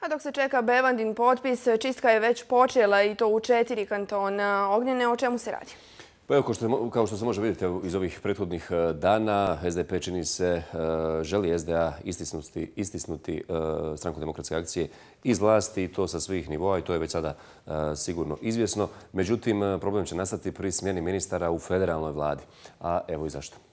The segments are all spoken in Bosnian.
A dok se čeka Bevandin potpis, čistka je već počela i to u četiri kantona Ognjene. O čemu se radi? Pa evo, kao što se može vidjeti iz ovih prethodnih e, dana, SDP čini se e, želi SDA istisnuti istisnuti e, stranku demokratske akcije iz vlasti i to sa svih nivoa i to je već sada sigurno izvjesno. Međutim, problem će nastati pri smjeni ministara u federalnoj vladi. A evo i zašto.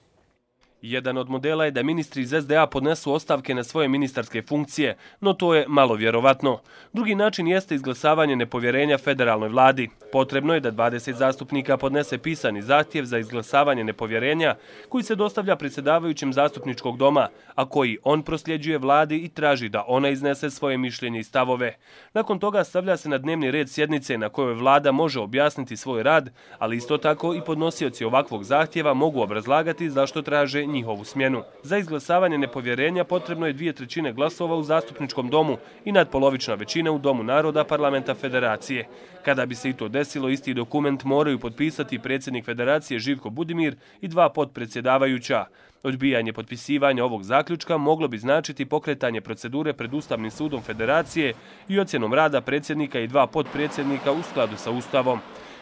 Jedan od modela je da ministri iz SDA podnesu ostavke na svoje ministarske funkcije, no to je malo vjerovatno. Drugi način jeste izglasavanje nepovjerenja federalnoj vladi. Potrebno je da 20 zastupnika podnese pisani zahtjev za izglasavanje nepovjerenja koji se dostavlja predsjedavajućem zastupničkog doma, a koji on prosljeđuje vladi i traži da ona iznese svoje mišljenje i stavove. Nakon toga stavlja se na dnevni red sjednice na kojoj vlada može objasniti svoj rad, ali isto tako i podnosioci ovakvog zahtjeva mogu obrazlagati zašto traže njihovu smjenu. Za izglasavanje nepovjerenja potrebno je dvije trećine glasova u zastupničkom domu i nadpolovična većina u Domu naroda parlamenta federacije. Kada bi se i to desilo, isti dokument moraju potpisati predsjednik federacije Živko Budimir i dva podpredsjedavajuća. Odbijanje potpisivanja ovog zaključka moglo bi značiti pokretanje procedure pred Ustavnim sudom federacije i ocjenom rada predsjednika i dva podpredsjednika u skladu sa Ustavom.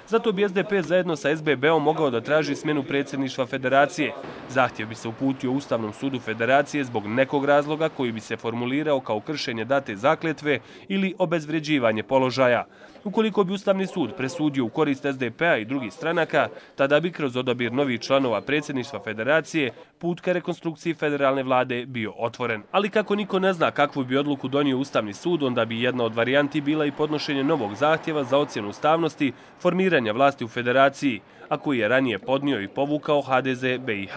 Zato bi SDP zajedno sa SBB-om mogao da traži smjenu predsjedništva federacije. Zahtjev bi se uputio Ustavnom sudu federacije zbog nekog razloga koji bi se formulirao kao kršenje date zakletve ili obezvređivanje položaja. Ukoliko bi Ustavni sud presudio u korist SDP-a i drugih stranaka, tada bi kroz odabir novih članova predsjedništva federacije put ka rekonstrukciji federalne vlade bio otvoren. Ali kako niko ne zna kakvu bi odluku donio Ustavni sud, onda bi jedna od varijanti bila i podnošenje novog zahtjeva za ocjenu ustavnosti formiranja vlasti u federaciji, a koji je ranije podnio i povukao HDZ BiH.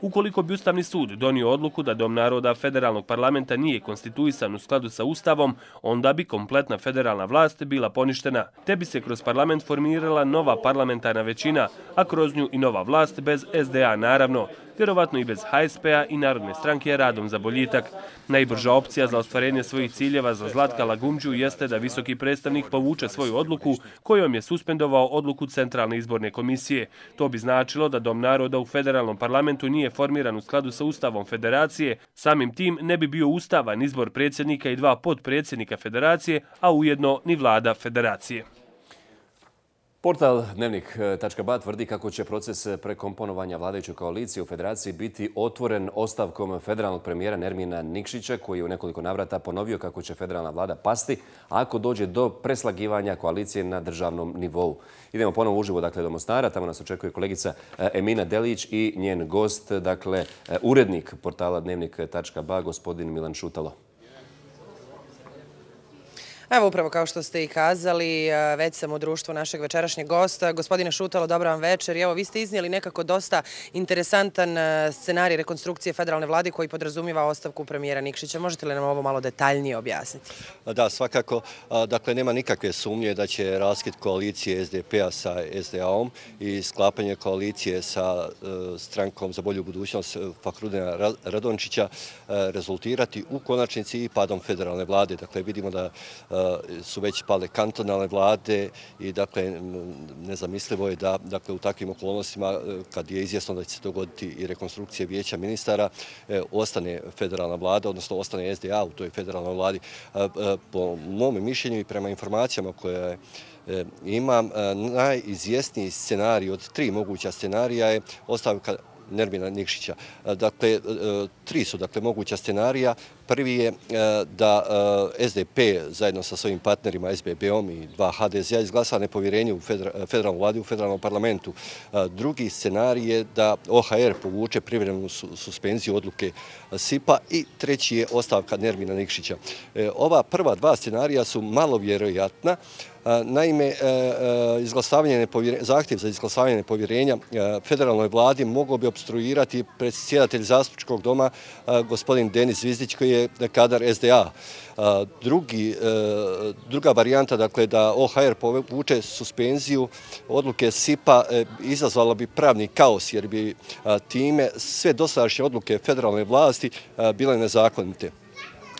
Ukoliko bi Ustavni sud donio odluku da Dom naroda federalnog parlamenta nije konstituisan u skladu sa Ustavom, onda bi kompletna federalna vlast bila poništena, te bi se kroz parlament formirala nova parlamentarna većina, a kroz nju i nova vlast bez SDA naravno, vjerovatno i bez HSP-a i Narodne stranke radom za boljitak. Najbrža opcija za ostvarenje svojih ciljeva za Zlatka Lagumđu jeste da visoki predstavnik povuče svoju odluku kojom je suspendovao odluku Centralne izborne komisije. To bi značilo da Dom naroda u federalnom parlamentu nije formiran u skladu sa Ustavom federacije, samim tim ne bi bio ustavan izbor predsjednika i dva podpredsjednika federacije, a ujedno ni vlada federacije. Portal Dnevnik.ba tvrdi kako će proces prekomponovanja vladajuće koalicije u federaciji biti otvoren ostavkom federalnog premijera Nermina Nikšića, koji je u nekoliko navrata ponovio kako će federalna vlada pasti ako dođe do preslagivanja koalicije na državnom nivou. Idemo ponovo uživo dakle, do Mostara. Tamo nas očekuje kolegica eh, Emina Delić i njen gost, dakle, eh, urednik portala Dnevnik.ba, gospodin Milan Šutalo. Evo upravo kao što ste i kazali, e, već sam u društvu našeg večerašnjeg gosta. Gospodine Šutalo, dobro vam večer. Evo, vi ste iznijeli nekako dosta interesantan e, scenarij rekonstrukcije federalne vlade koji podrazumiva ostavku premijera Nikšića. Možete li nam ovo malo detaljnije objasniti? Da, svakako. Dakle, nema nikakve sumnje da će raskid koalicije SDP-a sa SDA-om i sklapanje koalicije sa e, strankom za bolju budućnost Fakrudina Radončića rezultirati u konačnici i padom federalne vlade. Dakle, vidimo da Eh, su već pale kantonalne vlade i dakle nezamislivo je da dakle, u takvim okolnostima eh, kad je izjasno da će se dogoditi i rekonstrukcija vijeća ministara eh, ostane federalna vlada, odnosno ostane SDA u toj federalnoj vladi. Po mome mišljenju i prema informacijama koje imam, najizjesniji scenarij od tri moguća scenarija je ostavka Nermina Nikšića. E, dakle, e, tri su dakle, moguća scenarija. Prvi je e, da SDP zajedno sa svojim partnerima SBB-om i dva HDZ-a izglasa nepovjerenje u federalnu vladi, u federalnom parlamentu. Drugi scenarij je da OHR povuče privremenu suspenziju odluke SIPA i treći je ostavka Nermina Nikšića. Ova prva dva scenarija su malo vjerojatna, Naime, e, e, izglasavanje zahtjev za izglasavanje nepovjerenja e, federalnoj vladi mogao bi obstruirati predsjedatelj zastupničkog doma gospodin Denis Vizdić koji je kadar SDA. Druga varijanta, dakle, da OHR povuče suspenziju odluke SIPA izazvala bi pravni kaos jer bi time sve dosadašnje odluke federalne vlasti bile nezakonite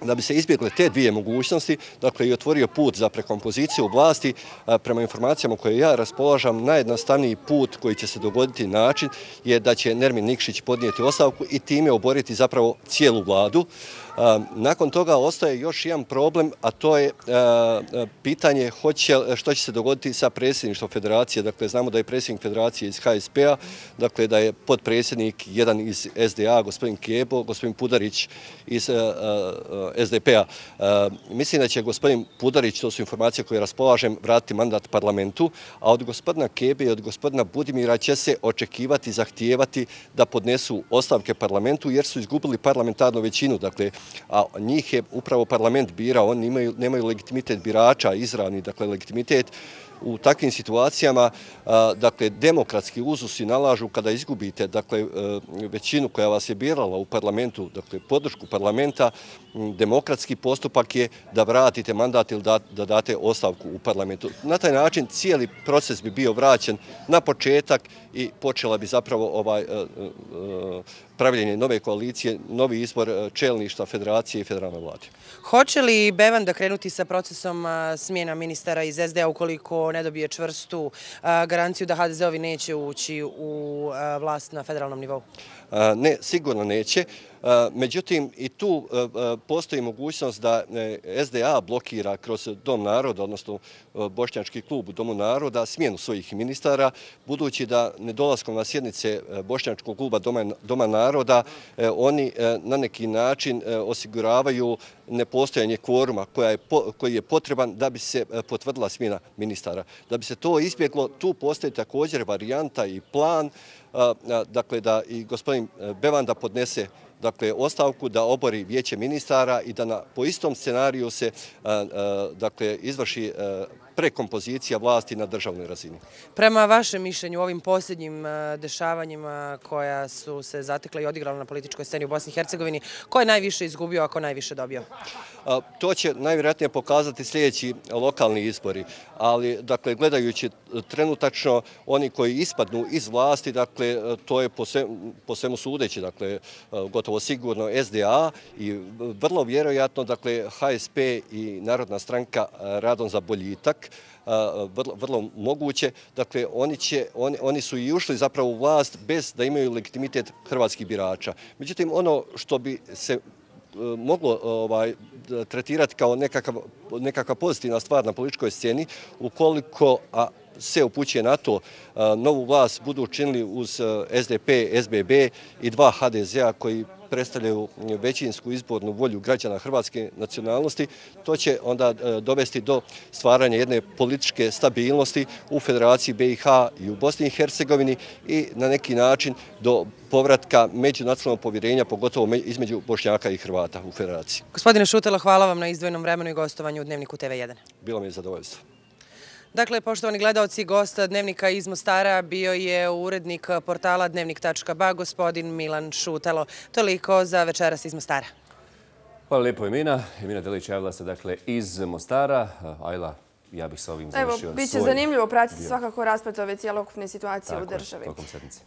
da bi se izbjegle te dvije mogućnosti, dakle i otvorio put za prekompoziciju vlasti, prema informacijama koje ja raspolažam, najjednostavniji put koji će se dogoditi način je da će Nermin Nikšić podnijeti ostavku i time oboriti zapravo cijelu vladu. Nakon toga ostaje još jedan problem, a to je pitanje što će se dogoditi sa predsjedništvom federacije. Dakle, znamo da je predsjednik federacije iz HSP-a, dakle da je podpredsjednik jedan iz SDA, gospodin Kjebo, gospodin Pudarić iz SDP-a. Mislim da će gospodin Pudarić, to su informacije koje raspolažem, vratiti mandat parlamentu, a od gospodina Kebe i od gospodina Budimira će se očekivati, zahtijevati da podnesu ostavke parlamentu jer su izgubili parlamentarnu većinu. Dakle, a njih je upravo parlament birao, oni imaju, nemaju legitimitet birača, izravni, dakle, legitimitet u takvim situacijama, dakle, demokratski uzusi nalažu kada izgubite, dakle, e, većinu koja vas je birala u parlamentu, dakle, podršku parlamenta, demokratski postupak je da vratite mandat ili da date ostavku u parlamentu. Na taj način cijeli proces bi bio vraćen na početak i počela bi zapravo ovaj e, e, pravljenje nove koalicije, novi izbor čelništa federacije i federalne vlade. Hoće li Bevan da krenuti sa procesom smjena ministara iz SDA ukoliko ne dobije čvrstu garanciju da HDZ-ovi neće ući u vlast na federalnom nivou? Ne, sigurno neće. Međutim, i tu postoji mogućnost da e, SDA blokira kroz Dom naroda, odnosno e, Bošnjački klub u Domu naroda, smjenu svojih ministara, budući da nedolaskom na sjednice e, Bošnjačkog kluba Doma naroda, oni na neki način osiguravaju nepostojanje kvoruma koji je potreban da bi se potvrdila smjena ministara. Da bi se to ispjeklo, tu postoji također varijanta i plan dakle, da i gospodin Bevanda podnese dakle, ostavku da obori vijeće ministara i da po istom scenariju se dakle, izvrši prekompozicija vlasti na državnoj razini. Prema vašem mišljenju, ovim posljednjim dešavanjima koja su se zatekla i odigrala na političkoj sceni u Bosni i Hercegovini, ko je najviše izgubio, ako najviše dobio? To će najvjerojatnije pokazati sljedeći lokalni izbori, ali dakle, gledajući trenutačno oni koji ispadnu iz vlasti, dakle, to je po svemu sudeći, dakle, gotovo sigurno SDA i vrlo vjerojatno, dakle, HSP i Narodna stranka radom za boljitak, vrlo moguće. Dakle, oni su i ušli zapravo u vlast bez da imaju legitimitet hrvatskih birača. Međutim, ono što bi se e, moglo ovaj, tretirati kao nekakva pozitivna stvar na političkoj sceni, ukoliko se upućuje na to, novu vlast budu učinili uz SDP, SBB i dva HDZ-a koji predstavljaju većinsku izbornu volju građana hrvatske nacionalnosti, to će onda dovesti do stvaranja jedne političke stabilnosti u Federaciji BiH i u Bosni i Hercegovini i na neki način do povratka međunacionalnog povjerenja, pogotovo između Bošnjaka i Hrvata u Federaciji. Gospodine Šutela, hvala vam na izdvojnom vremenu i gostovanju u Dnevniku TV1. Bilo mi je zadovoljstvo. Dakle, poštovani gledalci, gosta Dnevnika iz Mostara bio je urednik portala dnevnik.ba, gospodin Milan Šutalo. Toliko za večeras iz Mostara. Hvala lijepo Emina. Emina Delić javila se dakle iz Mostara. Ajla, ja bih sa ovim završio svoj... Biće zanimljivo pratiti svakako rasplet ove cijelokupne situacije u državi. Tako je, tokom sedmice.